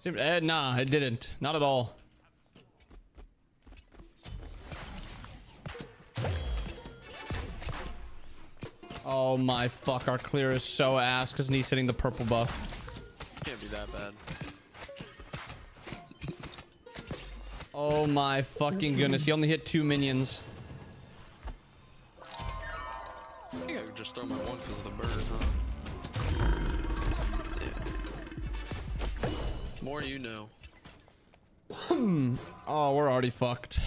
Seemed, eh, nah, it didn't. Not at all. Oh my fuck, our clear is so ass because he's hitting the purple buff. Can't be that bad. Oh my fucking goodness, he only hit two minions. I think I could just throw my one because of the bird, More you know. Oh, we're already fucked.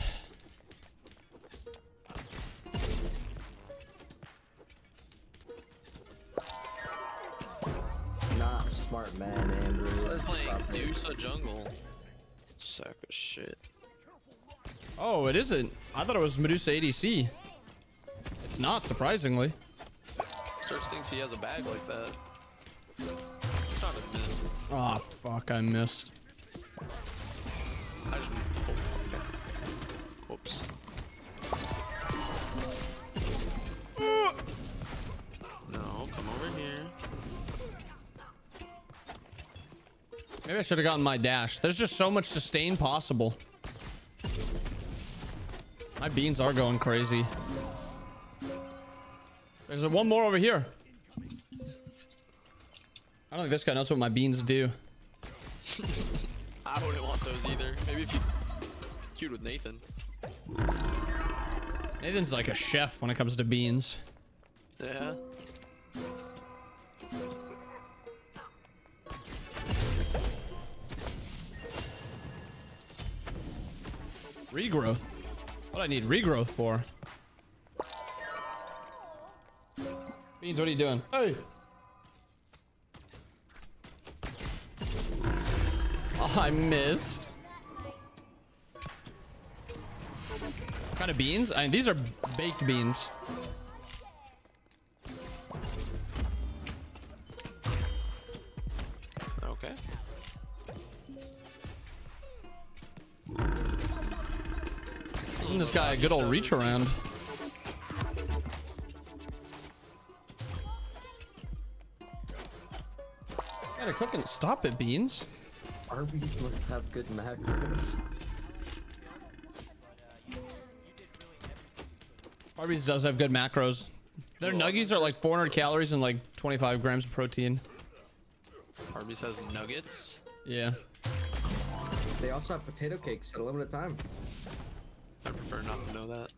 Not smart man, Andrew. We're playing Proper. Deuce jungle. Sack of shit. Oh, it isn't. I thought it was Medusa ADC. It's not, surprisingly. Starts thinks he has a bag like that. Oh, fuck, I missed. I just. Whoops. No, come over here. Maybe I should have gotten my dash. There's just so much sustain possible. My beans are going crazy. There's one more over here. I don't think this guy knows what my beans do. I wouldn't want those either. Maybe if you queued with Nathan. Nathan's like a chef when it comes to beans. Yeah. Regrowth. What do I need regrowth for? Beans, what are you doing? Hey. I missed. What kind of beans? I mean, these are baked beans. Okay. This guy a good old reach around. Gotta cook and stop it, beans. Arby's must have good macros. Arby's does have good macros. Their nuggies are like 400 calories and like 25 grams of protein. Arby's has nuggets. Yeah. They also have potato cakes at a limited time. I prefer not to know that.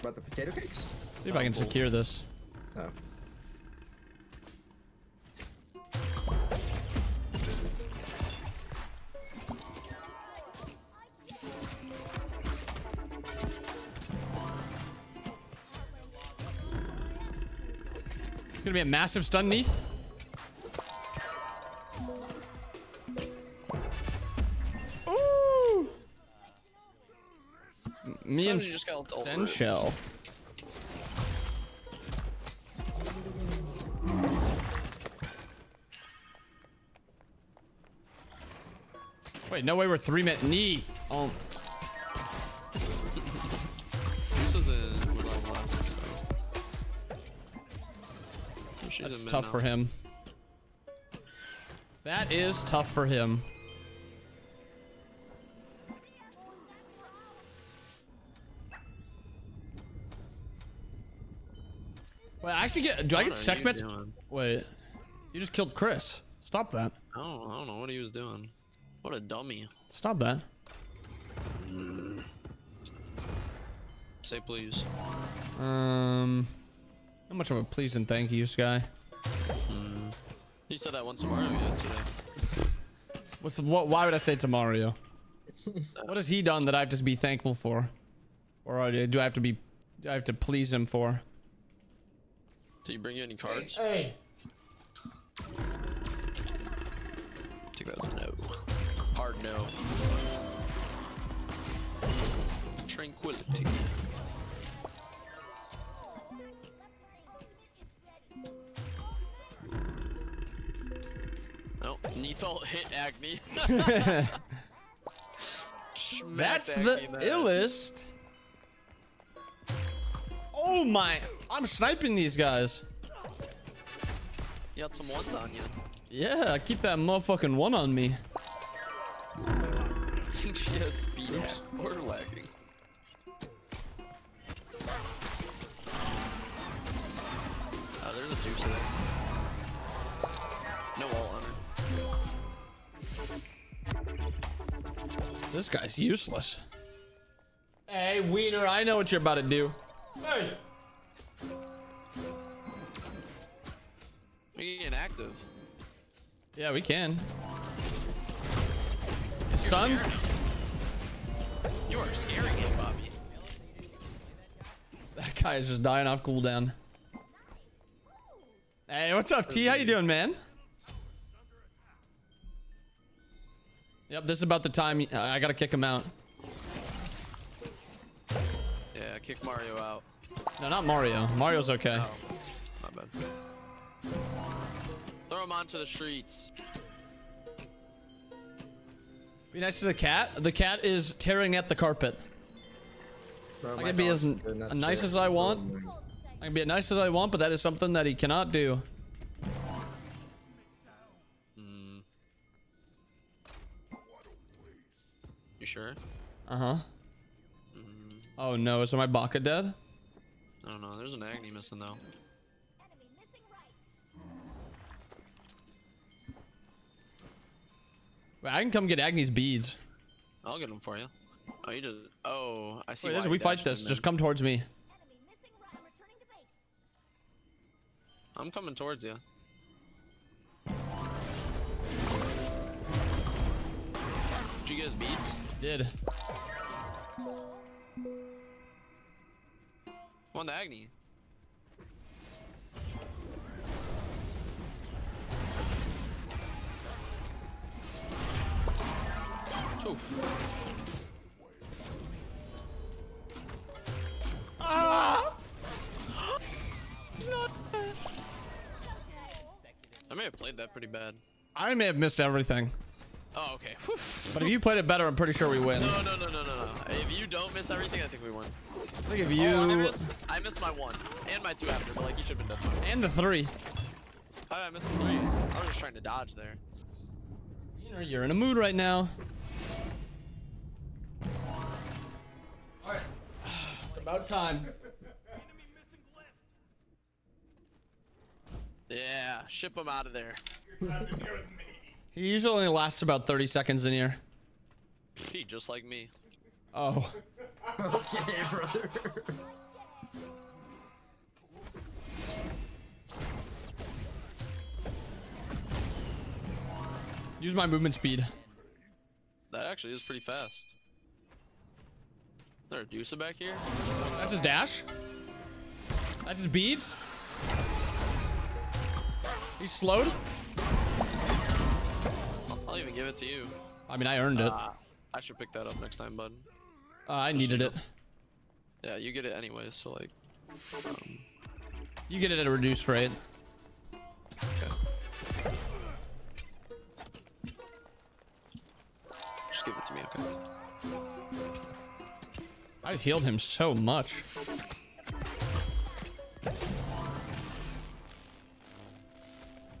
About the potato cakes? See if I can cool. secure this. Oh. Gonna be a massive stun, Neith. Ooh. Me and just got Zen. Shell. Wait, no way we're three minute knee. Oh, that's tough now. for him. That is tough for him. Wait, I actually get. Do I get you checkmates? Wait, you just killed Chris. Stop that. I don't, I don't know what he was doing. What a dummy. Stop that. Say please. Um, how much of a please and thank yous guy? He said that once in Mario yesterday. What's what? Why would I say to Mario? what has he done that I have to be thankful for, or uh, do I have to be? Do I have to please him for? Did he bring you any cards? Hey. I think that was a no. Hard no. Tranquility. Oh, Neathal hit Agni. That's Agni the illest. Oh my! I'm sniping these guys. You got some ones on you. Yeah, keep that motherfucking one on me. She has speed Oops. or lagging. Oh, there's a juice there. No wall This guy's useless. Hey, Wiener, I know what you're about to do. Hey. We're getting active. Yeah, we can. Stunned? You are scaring him, Bobby. That guy is just dying off cooldown. Hey, what's up, T? How you doing, man? Yep, this is about the time uh, I gotta kick him out. Yeah, kick Mario out. No, not Mario. Mario's okay. Oh, my bad. Throw him onto the streets. Be nice to the cat. The cat is tearing at the carpet. Bro, I can be as nice as I want. I can be as nice as I want, but that is something that he cannot do. Sure? Uh huh. Mm, Oh no, is my Baka dead? I don't know. There's an Agni missing though. Enemy missing right. Wait, I can come get Agni's beads. I'll get them for you. Oh, you just. Oh, I see. Wait, this, we fight this. Just come towards me. Enemy missing right. I'm returning to base. I'm coming towards you. Did you get his beads? Did. Won the Agni. Oof. Ah! I may have played that pretty bad. I may have missed everything, Oh, okay. Whew. but if you played it better, I'm pretty sure we win. No, no, no, no, no, no. If you don't miss everything, I think we win. I think if Oh, I, you missed, I missed my one and my two after, but like you should have been done. and the three, How did I miss the three? I was just trying to dodge there. you know, you're in a mood right now. All right, it's about time. Yeah, ship him out of there. He usually only lasts about 30 seconds in here. He just like me. Oh, Okay, brother. use my movement speed. That actually is pretty fast. Is there a Dusa back here? That's his dash. That's his beads. He's slowed. I'll, even give it to you. I mean, I earned it. Uh, Uh, I should pick that up next time, bud. I needed it. Yeah, you get it anyway, so like, um, You get it at a reduced rate. okay. Just give it to me, okay? I healed him so much.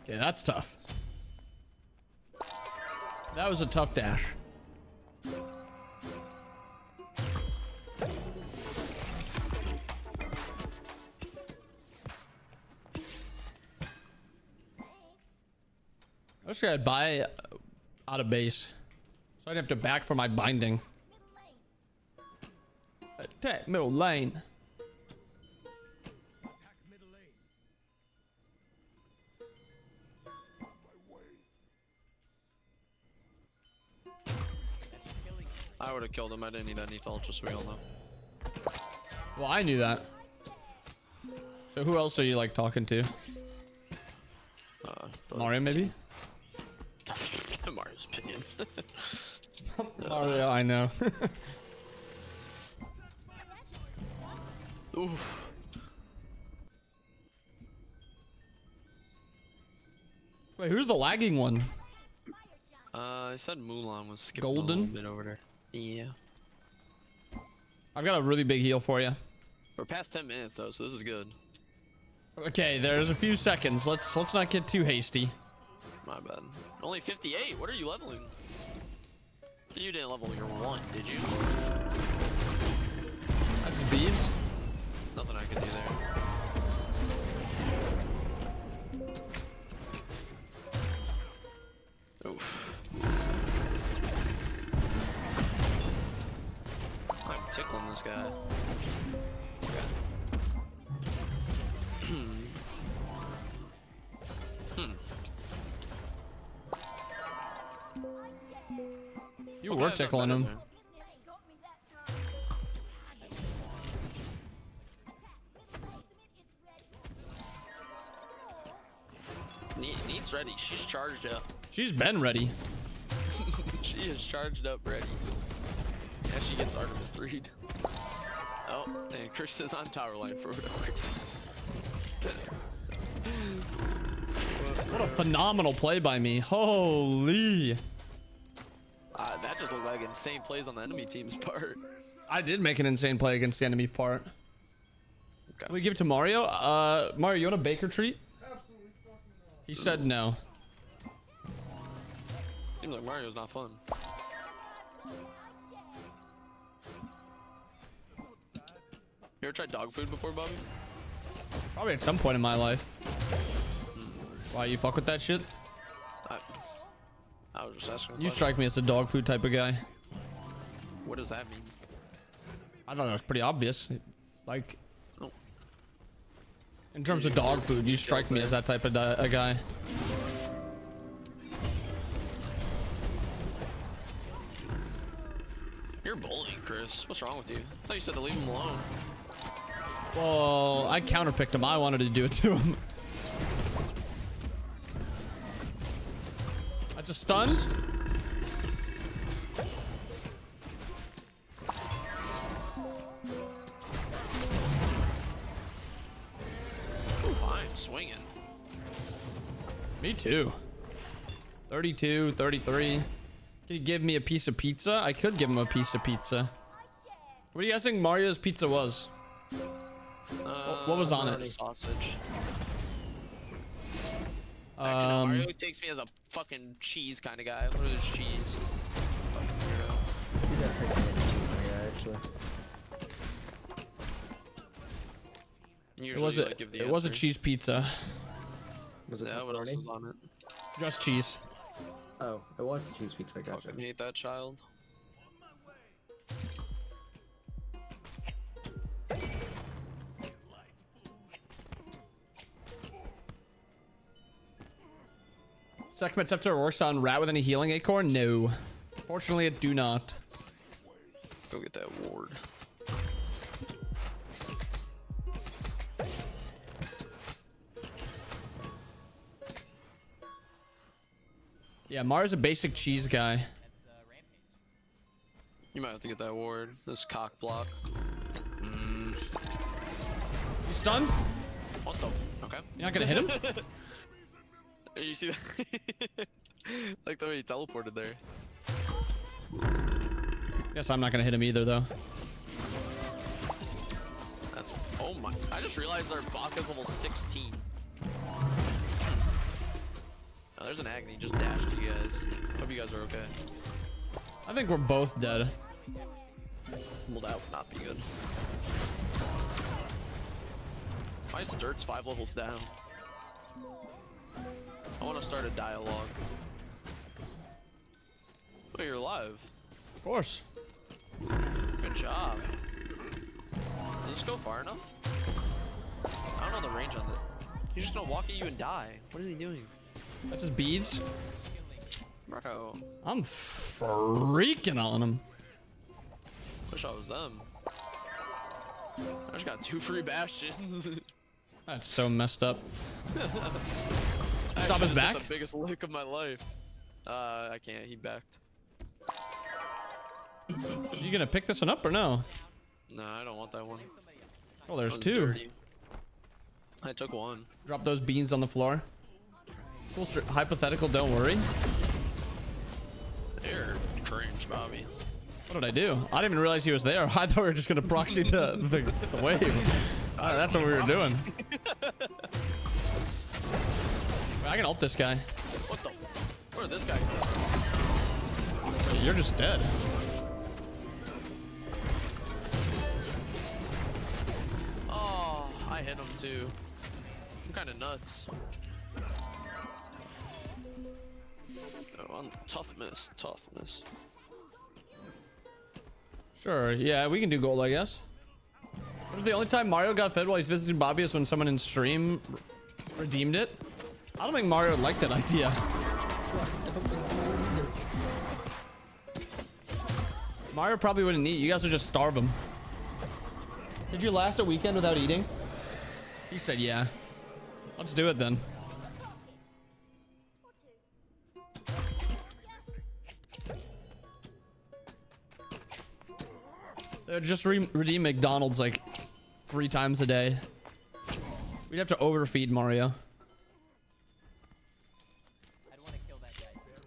Okay, that's tough. That was a tough dash. I wish I'd buy uh, out of base. So I'd have to back for my binding. Attack middle lane. Have killed him. I didn't need any ult, just so we all know. Well, I knew that. So who else are you like talking to? Uh, Mario, maybe? Mario's opinion. Mario, I know. Oof. Wait, who's the lagging one? Uh, I said Mulan was skipping Golden? a little bit over there. Yeah. I've got a really big heal for you. We're past 10 minutes though, so this is good. Okay, there's a few seconds. Let's let's not get too hasty. My bad. Only 58. What are you leveling? You didn't level your one, did you? That's just beads. Nothing I can do there. I'm this guy. Okay. Hmm. Hmm. You Okay, were tickling him. there. You ain't got me that time. Attack. This ultimate is ready. Neat's ready. She's charged up. She's been ready. she is charged up, ready. And she gets Artemis 3 Oh, and Chris is on tower line for what it works. What a phenomenal play by me. Holy. Uh, that just looked like insane plays on the enemy team's part. I did make an insane play against the enemy part. Okay. We give it to Mario? Uh, Mario, you want a Baker treat? He said no. Seems like Mario's not fun. You ever tried dog food before, Bobby? Probably at some point in my life. Why, you fuck with that shit? I, I was just asking. You strike me as a dog food type of guy. What does that mean? I thought that was pretty obvious. Like, Oh. in terms of dog food, you strike me as that type of di- a guy. You're bullying, Chris. What's wrong with you? I thought you said to leave him alone. Well, I counterpicked him. I wanted to do it to him. That's a stun. I'm swinging. Me too. 32, 33. Can you give me a piece of pizza? I could give him a piece of pizza. What do you guys think Mario's pizza was? Uh, what was on it? pepperoni Sausage. Actually, no, Um, Mario takes me as a fucking cheese kind of guy. What is cheese? Fucking weirdo. He does take a cheese kind of guy, actually. it was you, a like, give the it was a cheese pizza. Was it Yeah, what else was on it? Just cheese. Oh, it was a cheese pizza. Gotcha. Fucking hate that child. Sekhmet Scepter works on rat with any healing acorn? No. Fortunately, it do not. Go get that ward. Yeah, Mario's a basic cheese guy. You might have to get that ward. This cock block. Mm, You stunned? what the? Okay. You're not gonna hit him? You see that? like the way he teleported there. Guess I'm not gonna hit him either, though. That's. Oh my! I just realized our Baka's level 16. Hmm. Oh, there's an Agni just dashed you guys. Hope you guys are okay. I think we're both dead. Well, that would not be good. My Sturt's five levels down. I want to start a dialogue. Oh, you're alive. Of course. Good job. Does this go far enough? I don't know the range on it. He's just gonna walk at you and die. What is he doing? That's his beads. Bro, I'm freaking on him. wish I was them. I just got two free bastions. That's so messed up. Stop his back? The biggest lick of my life. Uh, I can't. He backed. You gonna pick this one up or no? No, I don't want that one. Oh, there's two. dirty. I took one. Drop those beans on the floor. Cool. Hypothetical. Don't worry. They're cringe, Bobby. What did I do? I didn't even realize he was there. I thought we were just gonna proxy the the, the wave. That's what we were doing. I can ult this guy. What the Where did this guy go? Wait, you're just dead. Oh, I hit him too. I'm kind of nuts. Oh, I'm tough miss. Sure, yeah, we can do gold, I guess. The only time Mario got fed while he's visiting Bobby is when someone in stream redeemed it? I don't think Mario would like that idea. Mario probably wouldn't eat. You guys would just starve him. Did you last a weekend without eating? He said yeah. Let's do it then. Uh, just re redeem McDonald's like three times a day. We'd have to overfeed Mario.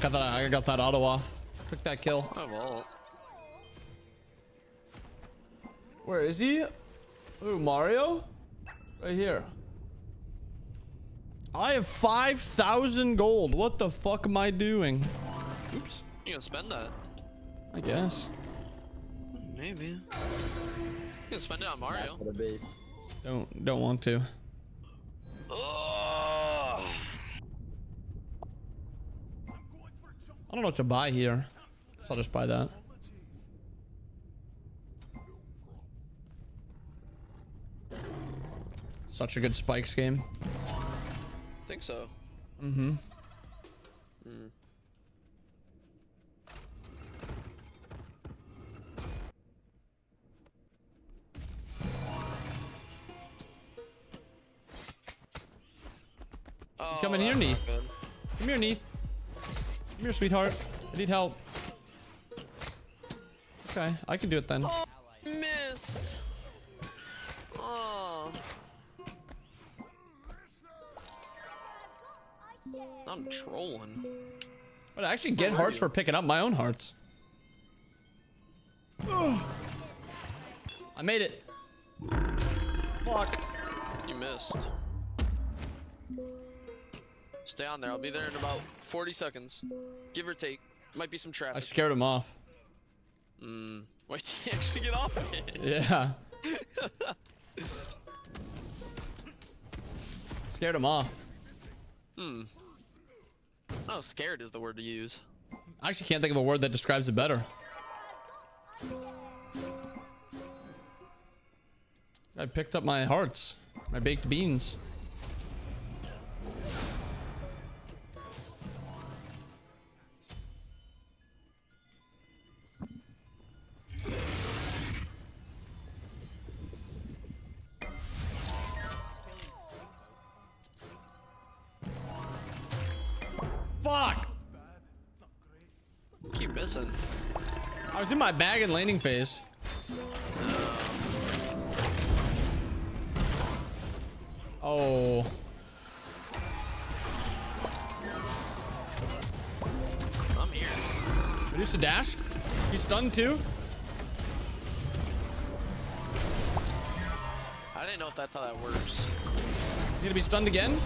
Fuck, I thought I I got that auto off. Took that kill. I have ult. Where is he? Ooh, Mario? Right here. I have 5,000 gold. What the fuck am I doing? Oops. You gonna spend that? I guess. Maybe. You can spend it on Mario. what it be. Don't don't want to. Ugh. I don't know what to buy here. So I'll just buy that. Such a good spikes game. think so. Mm-hmm. Mm. Oh, come in here, not Neith. Come here, Neith. Come here, sweetheart. I need help. Okay, I can do it then. Oh, missed. Oh, I'm trolling. But I actually get hearts for picking up my own hearts. I made it. Fuck. You missed. Stay on there. I'll be there in about 40 seconds. Give or take. Might be some traps. I scared him off. Mm. Wait, did you actually get off of it? Yeah. scared him off. Hmm. Oh, scared is the word to use. I actually can't think of a word that describes it better. I picked up my hearts, my baked beans. My bag and landing phase. Oh. I'm here. Reduce the dash. He's stunned too. I didn't know if that's how that works. You gonna be stunned again?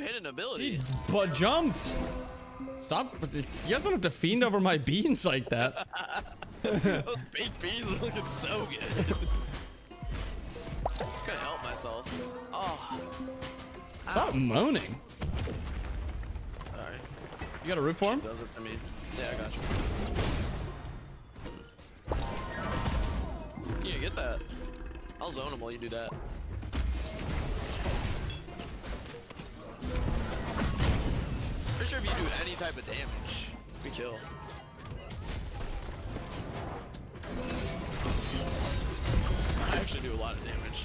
You hit an ability? But jumped. Stop. You guys don't have to fiend over my beans like that. Those baked beans are looking so good. Couldn't help myself. Oh, Stop moaning. sorry. You got a root for him? Does it to me. Yeah, I got you. Yeah, get that. I'll zone him while you do that. Sure if you do any type of damage, we kill. I actually do a lot of damage.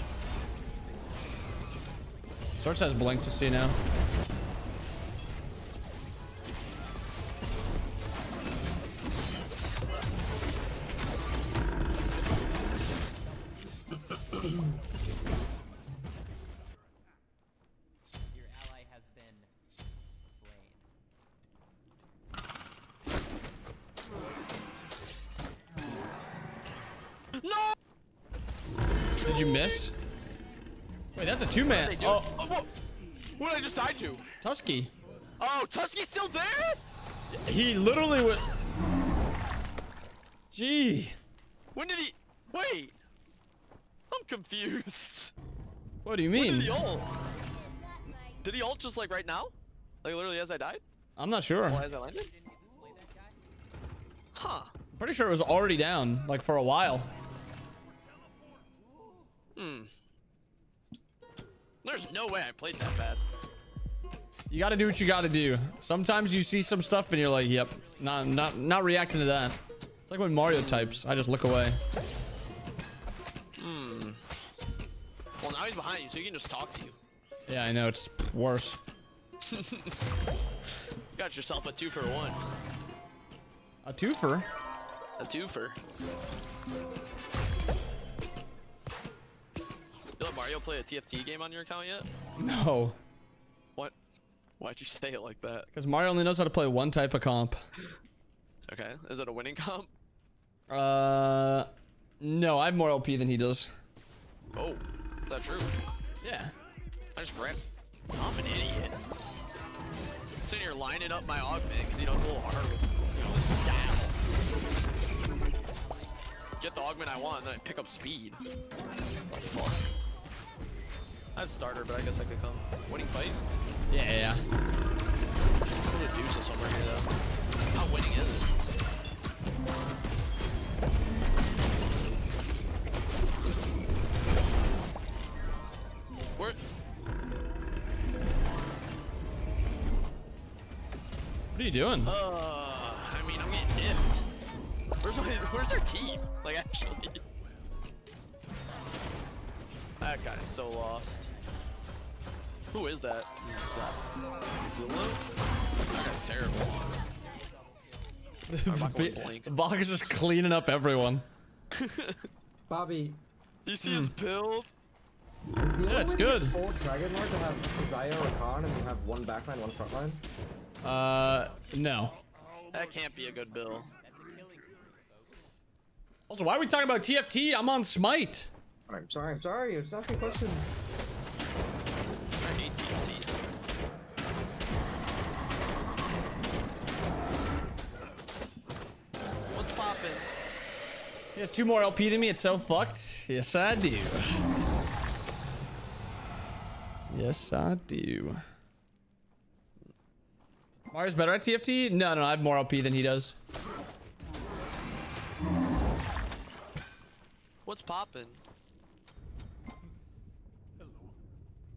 Source has blink to see now. What do you mean? did he ult? Did he ult just like right now? Like literally as I died? I'm not sure. Or as I landed? Didn't get to slay that guy? Huh. Pretty sure it was already down, like for a while. Hmm. There's no way I played that bad. You got to do what you got to do. Sometimes you see some stuff and you're like, "Yep, not not not reacting to that." It's like when Mario types. I just look away. He's behind you, so he can just talk to you. Yeah, I know it's worse. You got yourself a two for one. A twofer. A twofer. You let Mario play a TFT game on your account yet? No, What? Why'd you say it like that? because Mario only knows how to play one type of comp. Okay, is it a winning comp? Uh, no, I have more LP than he does. Oh, is that true? Yeah. I just grabbed. I'm an idiot. Sitting here lining up my augment because you know it's a little hard with you know this. Get the augment I want, and then I pick up speed. What the fuck? I have starter, but I guess I could come. Winning fight? Yeah, yeah. Are you doing? Uh, I mean, I'm getting nipped. Where's my, where's our team? Like, actually. That guy's so lost. Who is that? Z- Zillow? That guy's terrible. I'm not going blank. Bach is just cleaning up everyone. Bobby, You see his build? is the Yeah, it's good. Four Dragon Lord to have Zaya or Khan and you have one backline, one frontline. Uh, no. That can't be a good bill. Also, why are we talking about TFT? I'm on Smite. I'm sorry, I'm sorry. I was asking a question. I hate TFT. What's poppin'? He has two more LP than me. It's so fucked. Yes, I do. Yes, I do. Mario's better at TFT? No, no, I have more LP than he does. What's poppin'?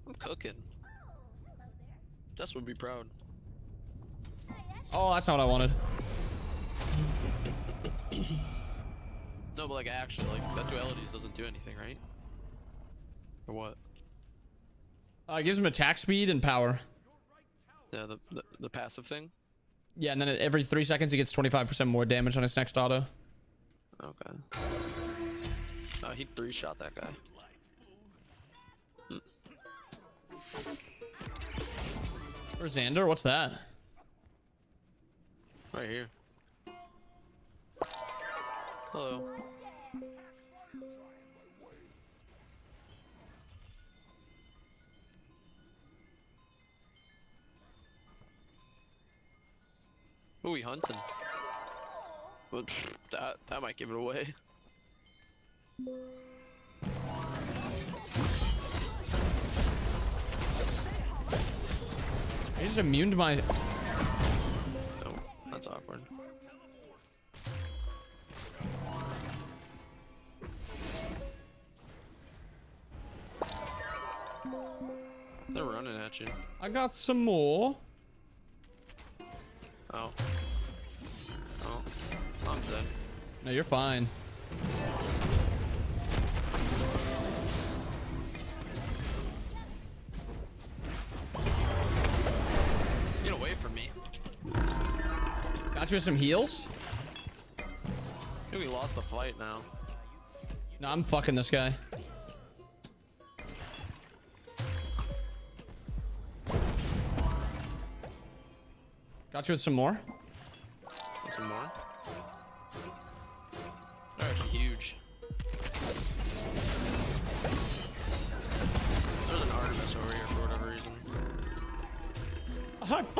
I'm cooking. Jess would be proud. Oh, that's not what I wanted. No, but like actually, like that dualities doesn't do anything, right? Or what? Uh, it gives him attack speed and power. Yeah, the the, the passive thing. Yeah, and then every three seconds he gets 25% more damage on his next auto. Okay. Oh, he three shot that guy. Hmm. Where's Xander? What's that? Right here. Hello. Who we hunting? But pfft, that that might give it away. He's immune to my... No, that's awkward. They're running at you. I got some more. No, you're fine. Get away from me. Got you with some heals? Think we lost the fight now. No, I'm fucking this guy. Got you with some more?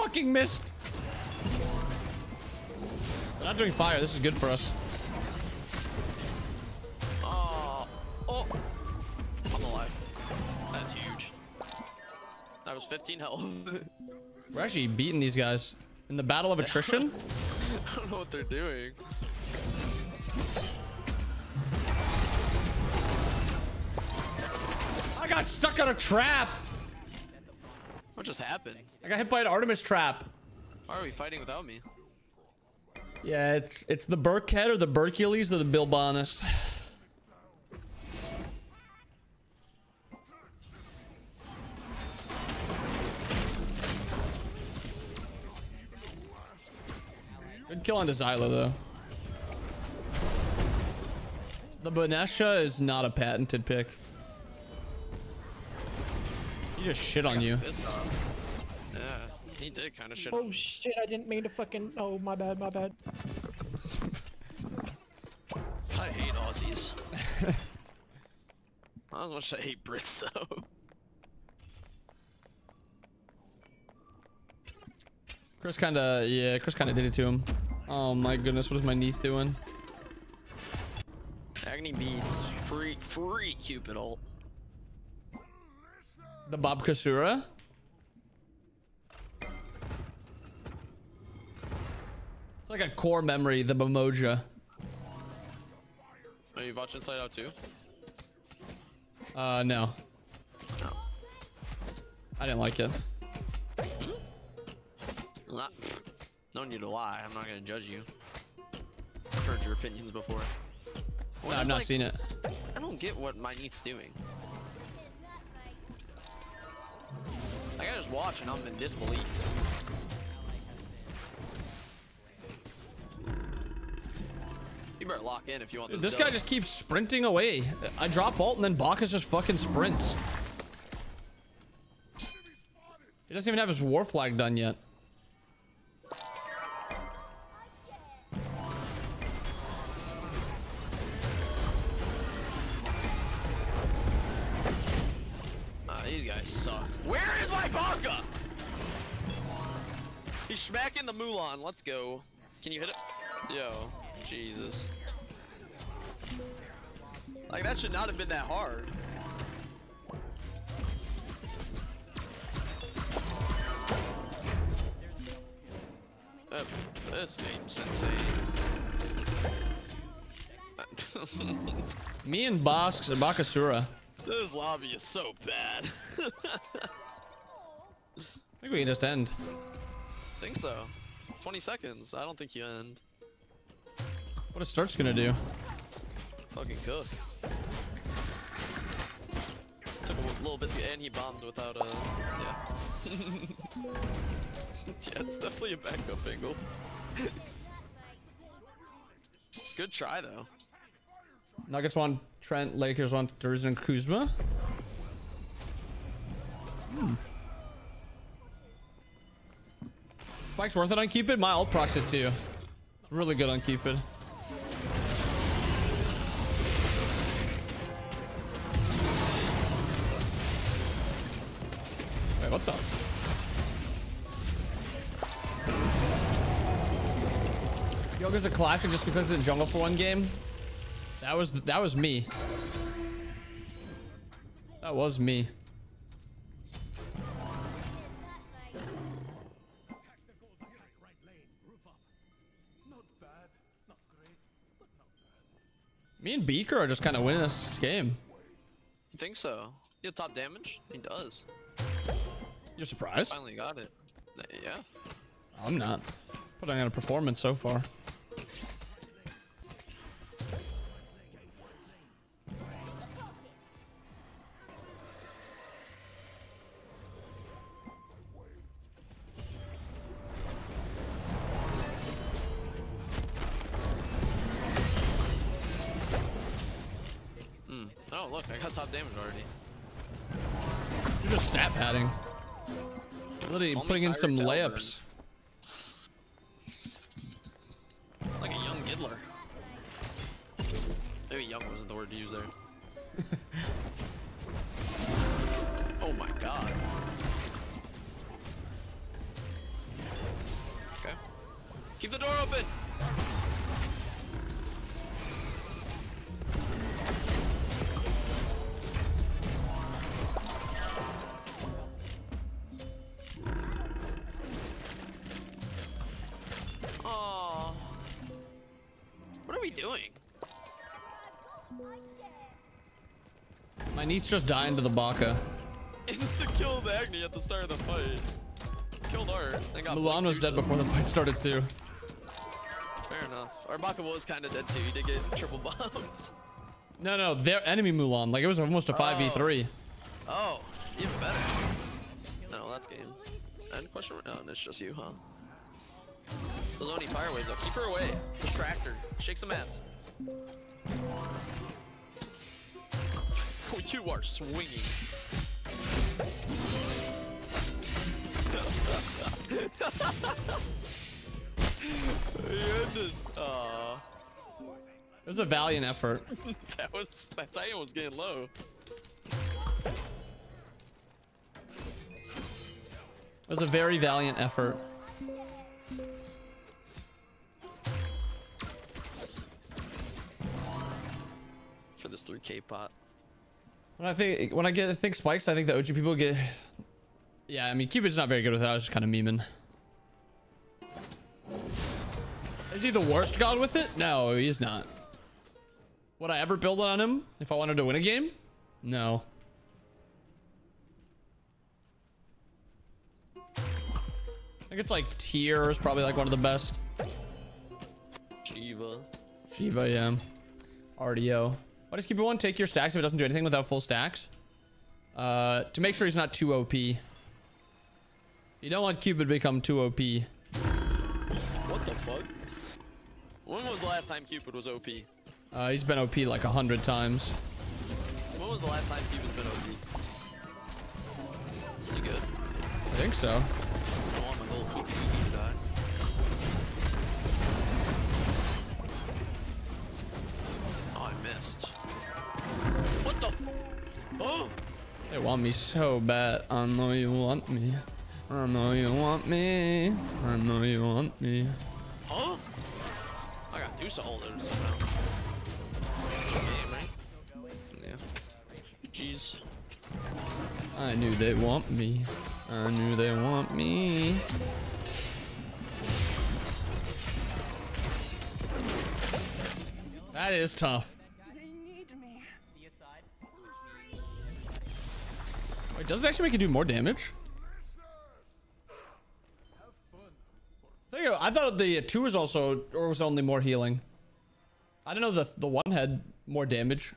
Fucking missed. They're not doing fire. This is good for us. Oh, oh, I'm alive. That's huge. That was 15 health. We're actually beating these guys in the battle of attrition. I don't know what they're doing. I got stuck on a trap. Just happened? I got hit by an Artemis trap. Why are we fighting without me? Yeah, it's it's the Burkhead or the Bercules or the Bilbonus. Good kill on the Zyla though. The Banesha is not a patented pick. He just shit on you. Yeah, he did kind of shit. Oh, on Oh shit, I didn't mean to fucking. Oh, my bad, my bad. I hate Aussies. I don't much I hate Brits though. Chris kind of, yeah, Chris kind of did it to him. Oh my goodness, what is my knee doing? Agni beads, free, free Cupid ult. The Bakasura? It's like a core memory, the Momoja. Are you watching Inside Out too? Uh, no. No. I didn't like it. Not, no need to lie. I'm not gonna judge you. I've heard your opinions before. No, I've not seen it. I don't get what my niece's doing. Like I just watch and I'm in disbelief. You better lock in if you want this. this guy just keeps sprinting away. I drop ult and then Bacchus just fucking sprints. He doesn't even have his war flag done yet. Let's go. Can you hit it? Yo, Jesus. Like that should not have been that hard. Uh, this seems insane. Me and Bosk Bakasura. this lobby is so bad. I think we can just end. I think so. 20 seconds. I don't think you end. What is Sturt's gonna do? Fucking cook. Took a little bit, and he bombed without a. Yeah. yeah, it's definitely a backup angle. Good try though. Nuggets want Trent, Lakers want Durz and Kuzma. Hmm. Spike's worth it on Cupid? My ult procs it too. It's really good on Cupid. Wait, what the? Yoga's a classic just because it's in jungle for one game. That was that was me. That was me. Beaker are just kind of winning this game. You think so? You have top damage? He does. You're surprised? Finally got it. Yeah. I'm not. Putting on a performance so far. Literally Call me putting in some layups. Like a young Giddler. Maybe young wasn't the word to use there. oh my god. Okay. Keep the door open! My Neith just dying to the Baka. Insta killed Agni at the start of the fight. Killed her. and got Mulan was dead before the fight started too. Fair enough. Our Baka was kind of dead too. He did get triple bombed. No, no, their enemy Mulan. Like it was almost a 5v3. Oh, even better. No, that's game. And question. Oh, and it's just you, huh? Those only fire waves though. Keep her away. Distract her. Shake some ass. Oh, you are swinging. It was a valiant effort. that was that Titan was getting low. It was a very valiant effort. For this 3k pot. When I think when I get think spikes, I think the OG people get. Yeah, I mean Cupid's not very good with that. I was just kind of memeing. Is he the worst god with it? No, he's not. Would I ever build on him if I wanted to win a game? No. I think it's like tier is probably like one of the best. Shiva. Shiva, yeah. RDO. Why does Cupid one take your stacks if it doesn't do anything without full stacks? Uh, to make sure he's not too OP. You don't want Cupid to become too OP. What the fuck? When was the last time Cupid was OP? Uh, he's been OP like a hundred times. When was the last time Cupid's been OP? Pretty good. I think so. I What the? Oh! They want me so bad. I know you want me. I know you want me. I know you want me. Huh? I got two soldiers somehow. Right? Yeah. Jeez. I knew they want me. I knew they want me. That is tough. Wait, does it actually make it do more damage? There you go. I thought the two was also, or was only more healing. I don't know the the one had more damage.